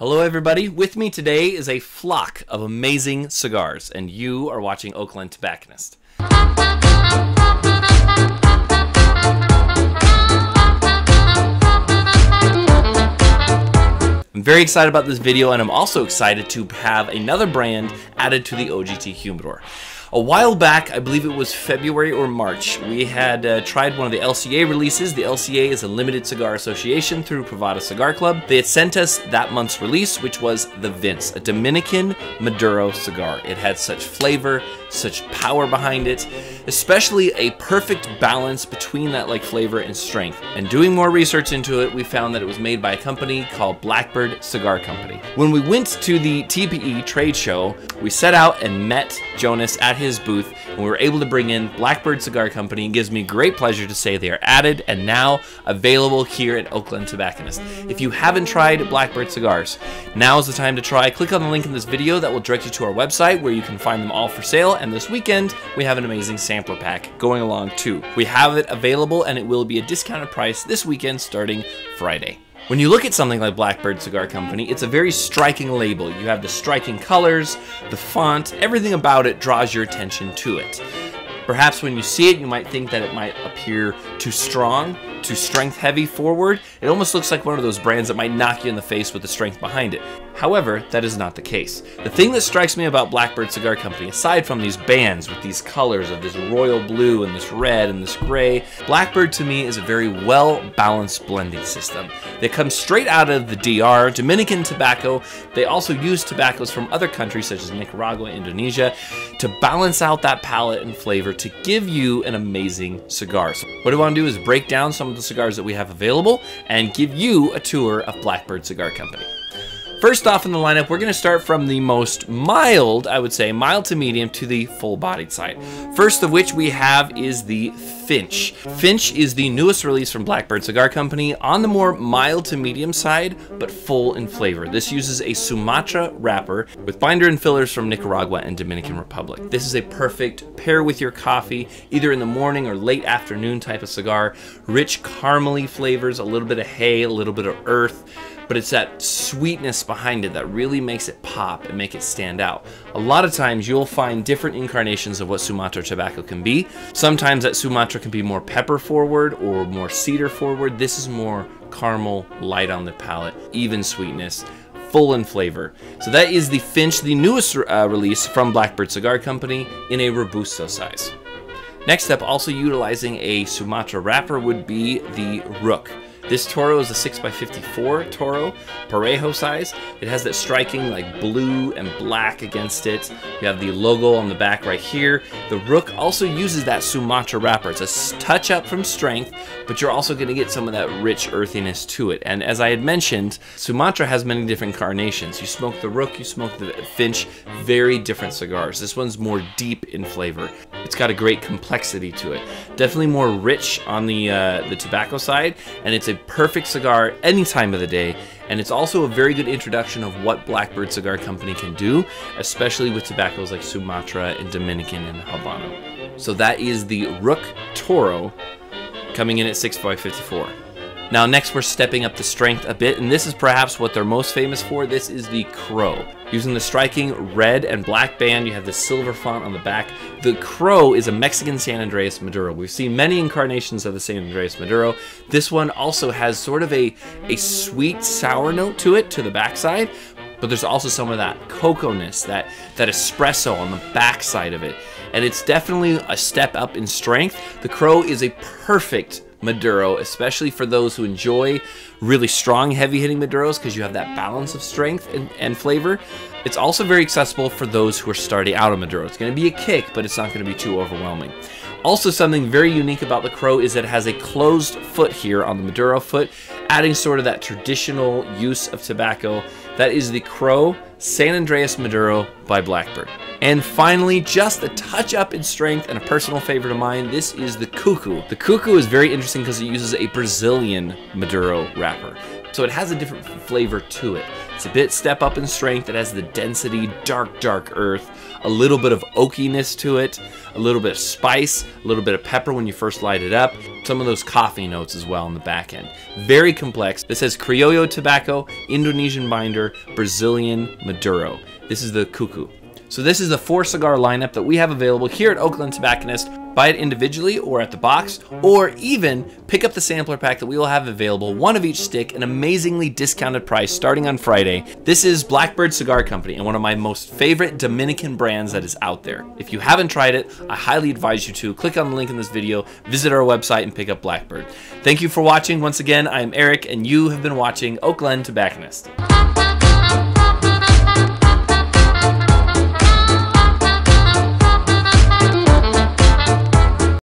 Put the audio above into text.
Hello, everybody. With me today is a flock of amazing cigars, and you are watching Oak Glen Tobacconist. I'm very excited about this video, and I'm also excited to have another brand added to the OGT Humidor. A while back, I believe it was February or March, we had uh, tried one of the LCA releases. The LCA is a limited cigar association through Privada Cigar Club. They had sent us that month's release, which was the Vince, a Dominican Maduro cigar. It had such flavor, such power behind it, especially a perfect balance between that like flavor and strength. And doing more research into it, we found that it was made by a company called Blackbird Cigar Company. When we went to the TPE trade show, we set out and met Jonas at his booth, and we were able to bring in Blackbird Cigar Company. It gives me great pleasure to say they are added and now available here at Oak Glen Tobacconist. If you haven't tried Blackbird cigars, now is the time to try. Click on the link in this video that will direct you to our website where you can find them all for sale. And this weekend, we have an amazing sampler pack going along too. We have it available and it will be a discounted price this weekend starting Friday. When you look at something like Blackbird Cigar Company, it's a very striking label. You have the striking colors, the font, everything about it draws your attention to it. Perhaps when you see it, you might think that it might appear too strong, too strength heavy forward. It almost looks like one of those brands that might knock you in the face with the strength behind it. However, that is not the case. The thing that strikes me about Blackbird Cigar Company, aside from these bands with these colors of this royal blue and this red and this gray, Blackbird to me is a very well balanced blending system. They come straight out of the DR, Dominican tobacco. They also use tobaccos from other countries such as Nicaragua, Indonesia, to balance out that palate and flavor to give you an amazing cigar. So what I want to do is break down some of the cigars that we have available and give you a tour of Blackbird Cigar Company. First off in the lineup, we're going to start from the most mild, I would say, mild to medium to the full-bodied side. First of which we have is the Finch. Finch is the newest release from Blackbird Cigar Company on the more mild to medium side, but full in flavor. This uses a Sumatra wrapper with binder and fillers from Nicaragua and Dominican Republic. This is a perfect pair with your coffee, either in the morning or late afternoon type of cigar. Rich caramely flavors, a little bit of hay, a little bit of earth, but it's that sweetness behind it that really makes it pop and make it stand out. A lot of times you'll find different incarnations of what Sumatra tobacco can be. Sometimes that Sumatra can be more pepper forward or more cedar forward. This is more caramel, light on the palate, even sweetness full in flavor. So that is the Finch, the newest uh, release from Blackbird Cigar Company in a Robusto size. Next up, also utilizing a Sumatra wrapper would be the Rook. This Toro is a 6x54 Toro, Parejo size. It has that striking like blue and black against it. You have the logo on the back right here. The Rook also uses that Sumatra wrapper. It's a touch up from strength, but you're also going to get some of that rich earthiness to it. And as I had mentioned, Sumatra has many different carnations. You smoke the Rook, you smoke the Finch, very different cigars. This one's more deep in flavor. It's got a great complexity to it. Definitely more rich on the uh, the tobacco side, and it's a perfect cigar any time of the day. And it's also a very good introduction of what Blackbird Cigar Company can do, especially with tobaccos like Sumatra and Dominican and Habano. So that is the Rook Toro coming in at 6x54. Now next we're stepping up the strength a bit, and this is perhaps what they're most famous for. This is the Crow. Using the striking red and black band, you have the silver font on the back. The Crow is a Mexican San Andreas Maduro. We've seen many incarnations of the San Andreas Maduro. This one also has sort of a, a sweet sour note to it, to the backside, but there's also some of that cocoa-ness, that, that espresso on the backside of it. And it's definitely a step up in strength. The Crow is a perfect Maduro, especially for those who enjoy really strong, heavy hitting Maduros because you have that balance of strength and, and, flavor. It's also very accessible for those who are starting out on Maduro. It's going to be a kick, but it's not going to be too overwhelming. Also, something very unique about the Crow is that it has a closed foot here on the Maduro foot, adding sort of that traditional use of tobacco. That is the Crow San Andreas Maduro by Blackbird. And finally, just a touch up in strength and a personal favorite of mine, this is the Cuckoo. The Cuckoo is very interesting because it uses a Brazilian Maduro wrapper. So it has a different flavor to it. It's a bit step up in strength. It has the density, dark, dark earth, a little bit of oakiness to it, a little bit of spice, a little bit of pepper when you first light it up, some of those coffee notes as well on the back end. Very complex. This has Criollo tobacco, Indonesian binder, Brazilian Maduro. This is the Cuckoo. So this is the four cigar lineup that we have available here at Oak Glen Tobacconist. Buy it individually or at the box, or even pick up the sampler pack that we will have available, one of each stick, an amazingly discounted price starting on Friday. This is Blackbird Cigar Company and one of my most favorite Dominican brands that is out there. If you haven't tried it, I highly advise you to. Click on the link in this video, visit our website, and pick up Blackbird. Thank you for watching. Once again, I am Eric, and you have been watching Oak Glen Tobacconist.